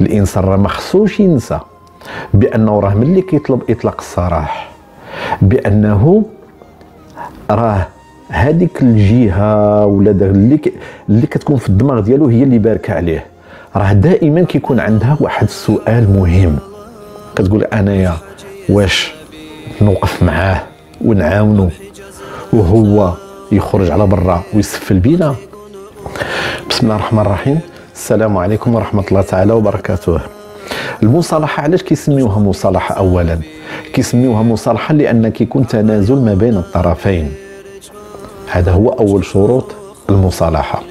الإنسان راه ما خصوش ينسى بأنه راه ملي كيطلب إطلاق السراح بأنه راه هذيك الجهة ولا اللي اللي كتكون في الدماغ ديالو هي اللي باركة عليه. راه دائما كيكون عندها واحد السؤال مهم. كتقول أنايا واش نوقف معاه ونعاونو وهو يخرج على برا ويسفل بينا؟ بسم الله الرحمن الرحيم. السلام عليكم ورحمة الله تعالى وبركاته. المصالحة علاش كيسميوها مصالحة اولا؟ كيسميوها مصالحة لأن كيكون تنازل ما بين الطرفين. هذا هو أول شروط المصالحة.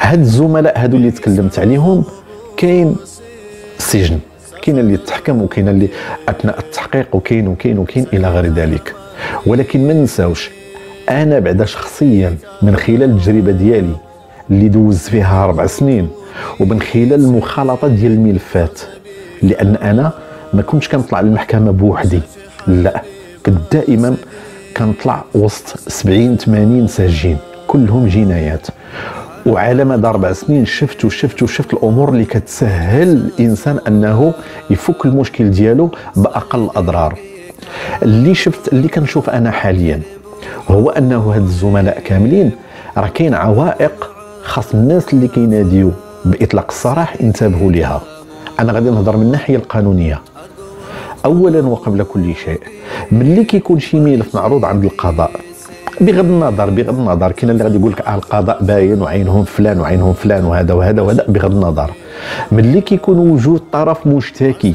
هاد الزملاء هادو اللي تكلمت عليهم كاين سجن كاين اللي تحكم وكاين اللي أثناء التحقيق وكاين وكاين وكاين إلى غير ذلك. ولكن ما ننساوش أنا بعدا شخصيا من خلال التجربة ديالي اللي دوزت فيها أربع سنين. ومن خلال المخالطة ديال الملفات لأن أنا ما كنتش كنطلع للمحكمة بوحدي. لا كنت دائما كنطلع وسط 70 80 سجين كلهم جنايات. وعلى مدى أربع سنين شفت وشفت وشفت الأمور اللي كتسهل الإنسان أنه يفك المشكل ديالو بأقل الاضرار اللي شفت اللي كنشوف أنا حاليا هو أنه هاد الزملاء كاملين راه كاين عوائق خاص الناس اللي كيناديو بإطلاق السراح ينتبهوا لها أنا غادي نهضر من الناحية القانونية. اولا وقبل كل شيء ملي كيكون شي ملف معروض عند القضاء بغض النظر بغض النظر كاين اللي غادي يقول لك آه القضاء باين وعينهم فلان وعينهم فلان وهذا وهذا وهذا بغض النظر. ملي كيكون وجود طرف مشتكي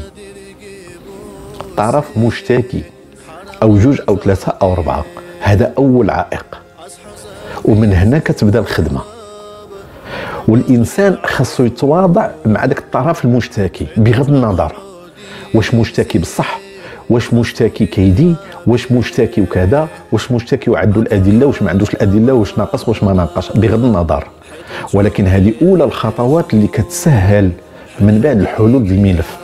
طرف مشتكي أو جوج أو ثلاثة أو أربعة هذا أول عائق. ومن هنا كتبدأ الخدمة. والإنسان خاصو يتواضع مع ذاك الطرف المشتكي بغض النظر. واش مشتكي بصح؟ واش مشتكي كيدي؟ واش مشتكي وكذا؟ واش مشتكي وعنده الأدلة؟ واش ما عندوش الأدلة؟ واش ناقص؟ واش ما ناقص؟ بغض النظر. ولكن هذه أولى الخطوات اللي كتسهل من بعد الحلول الملف.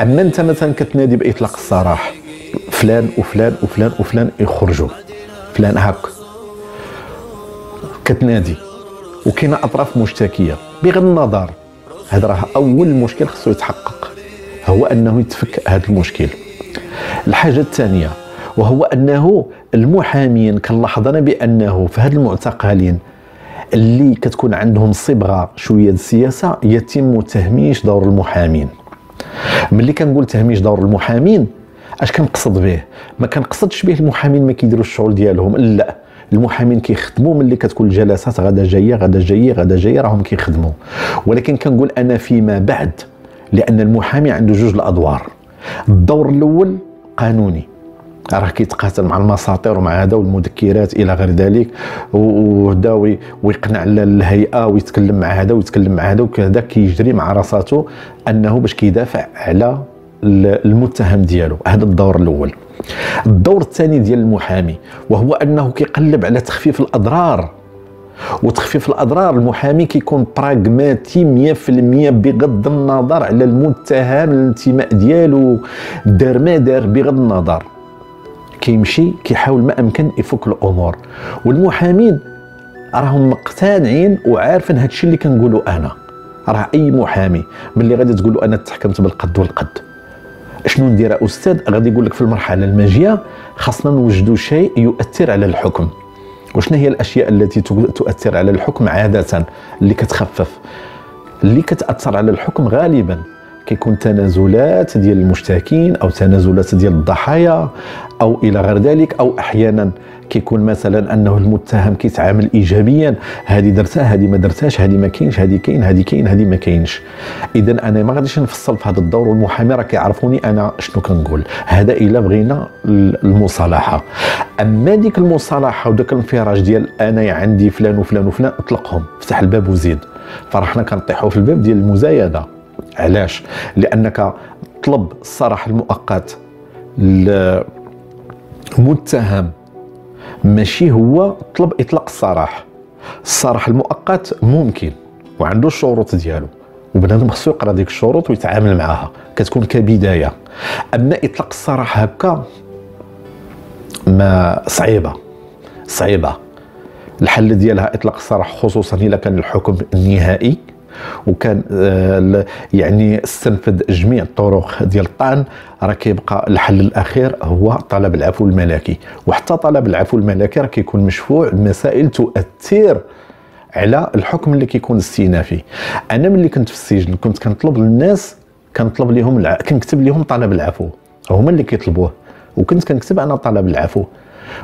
أما أنت مثلا كتنادي بإطلاق السراح فلان وفلان وفلان وفلان يخرجوا. فلان هاك. كتنادي. وكاينة أطراف مشتكيه بغض النظر. هذا راه أول مشكل خصو يتحقق هو أنه يتفك هذا المشكل. الحاجة الثانية وهو أنه المحامين كنلاحظ أنا بأنه في هذه المعتقلين اللي كتكون عندهم صبغة شوية السياسة يتم تهميش دور المحامين. ملي كنقول تهميش دور المحامين أش كنقصد به؟ ما كنقصدش به المحامين ما كيديروش الشغل ديالهم لا. المحامين كيخدموا ملي كتكون الجلسات غدا جاية غدا جاية غدا جاية راهم كيخدموا. ولكن كنقول أنا فيما بعد لأن المحامي عنده جوج الأدوار. الدور الأول قانوني. راه كيتقاتل مع المساطير ومع هذا والمذكرات إلى غير ذلك وهدا ويقنع الهيئة ويتكلم مع هذا ويتكلم مع هذا وكذا كيجري مع راساته أنه باش كيدافع على المتهم ديالو. هذا الدور الأول. الدور الثاني ديال المحامي وهو أنه كيقلب على تخفيف الأضرار. وتخفيف الأضرار المحامي كيكون براغماتي 100% بغض النظر على المتهم الانتماء ديالو. دار ما دار بغض النظر. كيمشي كيحاول ما أمكن يفك الأمور. والمحامين راهم مقتنعين وعارفين هادشي اللي كنقولو أنا. راه أي محامي ملي غادي تقول أنا تحكمت بالقد والقد. شنو ندير أستاذ؟ غادي يقول لك في المرحلة الماجيه خاصنا نوجدوا شيء يؤثر على الحكم. وشنو هي الأشياء التي تؤثر على الحكم عادة اللي كتخفف؟ اللي كتأثر على الحكم غالبا كيكون تنازلات ديال المشتكين أو تنازلات ديال الضحايا أو إلى غير ذلك أو أحيانا كيكون مثلا أنه المتهم كيتعامل ايجابيا هذه درتها هذه ما درتهاش هذه ما كاينش هذه كاين هذه كاين هذه ما كاينش. اذا أنا ما غاديش نفصل في هذا الدور والمحامي راه كيعرفوني أنا شنو كنقول. هذا إلا بغينا المصالحة. أما ديك المصالحة وداك الانفراج ديال أنا عندي فلان وفلان وفلان أطلقهم. فتح الباب وزيد. فرحنا كنطيحوا في الباب ديال المزايدة. علاش؟ لأنك طلب الصراح المؤقت. المتهم ماشي هو طلب إطلاق السراح السراح المؤقت ممكن وعنده الشروط ديالو وبنادم خصو يقرا ديك الشروط ويتعامل معها كتكون كبداية. أما إطلاق السراح هكا ما صعيبة صعيبة. الحل ديالها إطلاق السراح خصوصا اذا كان الحكم النهائي. وكان آه، يعني استنفذ جميع الطرق ديال الطعن. راه كيبقى الحل الأخير هو طلب العفو الملكي. وحتى طلب العفو الملكي راه كيكون مشفوع بمسائل تؤثر على الحكم اللي كيكون استئنافي. أنا ملي كنت في السجن كنت كنطلب للناس كنطلب لهم الع... كنكتب لهم طلب العفو. هما اللي كيطلبوه. وكنت كنكتب أنا طلب العفو.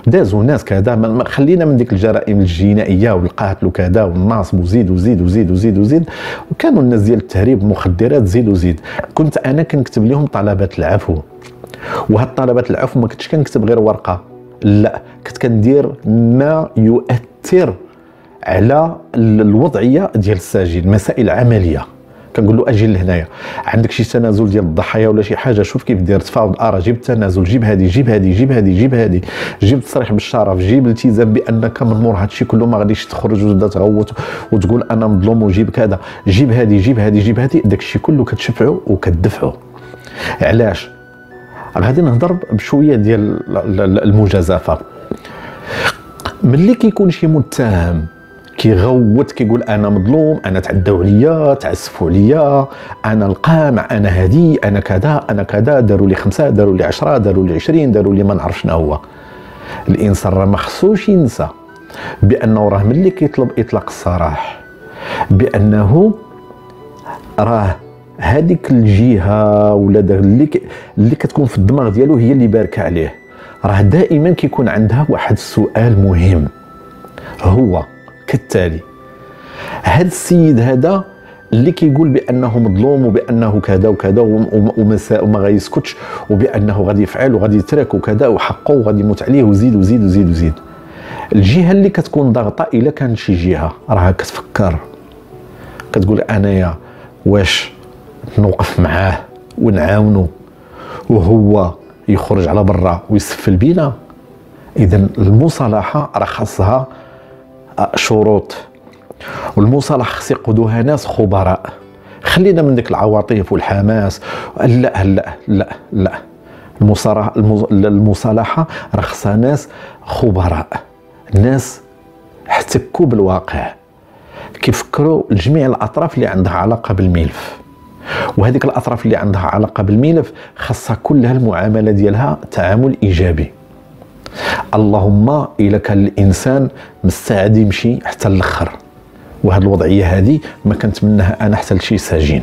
دازوا ناس كذا خلينا من ديك الجرائم الجنائية والقتل وكذا والنصب وزيد وزيد وزيد وزيد وزيد. وكانوا الناس ديال التهريب المخدرات زيد وزيد. كنت أنا كنكتب لهم طلبات العفو. وهاد طلبات العفو ما كنتش كنكتب غير ورقة. لا كنت كندير ما يؤثر على الوضعية ديال السجين مسائل عملية. كنقول له أجي لهنايا. عندك شي تنازل ديال الضحايا ولا شي حاجة؟ شوف كيف دير تفاوض. ارا جيب التنازل جيب هذه جيب هذه جيب هذه جيب هذه جيب التصريح بالشرف جيب الالتزام بأنك من مور هذا الشيء كله ما غاديش تخرج وتبدا تغوت وتقول أنا مظلوم وجيب كذا. جيب هذه جيب هذه جيب هذه داك الشيء كله كتشفعه وكتدفعه علاش؟ غادي نهضر بشوية ديال المجازفة. ملي كيكون شي متهم كيغوت كيقول أنا مظلوم أنا تعدوا عليا تعسفوا عليا أنا القامع أنا هادي أنا كذا أنا كذا داروا لي خمسة داروا لي عشرة داروا لي عشرين داروا لي ما نعرف شنو هو. الإنسان راه ما خصوش ينسى بأنه راه ملي كيطلب إطلاق السراح بأنه راه هذيك الجهة ولا اللي اللي كتكون في الدماغ ديالو هي اللي باركة عليه. راه دائما كيكون عندها واحد السؤال مهم. هو كالتالي. هذا السيد هذا اللي كيقول بأنه مظلوم وبأنه كذا وكذا وما غيسكتش وبأنه غادي يفعل وغادي يترك وكذا وحقه وغادي يموت عليه وزيد وزيد وزيد وزيد. الجهة اللي كتكون ضاغطة إلا كانت شي جهة راها كتفكر. كتقول أنايا واش نوقف معاه ونعاونو وهو يخرج على برا ويسفل بينا؟ اذا المصالحة راه خاصها شروط. والمصالحه خص يقودوها ناس خبراء. خلينا من ديك العواطف والحماس. لا لا لا لا. المصالحه المصالحة راه خصها ناس خبراء. ناس احتكوا بالواقع. كيفكروا لجميع الأطراف اللي عندها علاقة بالملف. وهذيك الأطراف اللي عندها علاقة بالملف خاصها كلها المعاملة ديالها تعامل إيجابي. اللهم الا كان الإنسان مستعد يمشي حتى الآخر. وهذه الوضعية هذه ما كنتمناها أنا حتى لشي سجين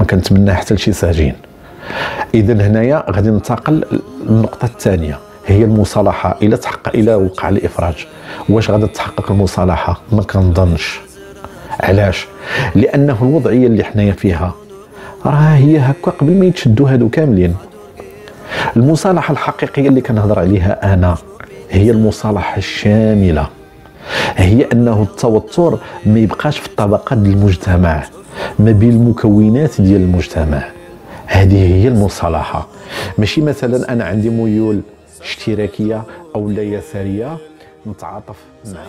ما كنتمناها حتى لشي سجين اذا هنايا غادي ننتقل للنقطة الثانية. هي المصالحة. إلى تحقق إلى وقع الإفراج. واش غادي تحقق المصالحة؟ ما كنظنش. علاش؟ لأنه الوضعية اللي حنايا فيها راه هي هكا قبل ما يتشدوا هادو كاملين. المصالحة الحقيقية اللي كنهضر عليها أنا هي المصالحة الشاملة. هي أنه التوتر ما يبقاش في الطبقات ديال المجتمع ما بين المكونات ديال المجتمع. هذه هي المصالحة. ماشي مثلا أنا عندي ميول اشتراكية أو لا يسارية نتعاطف مع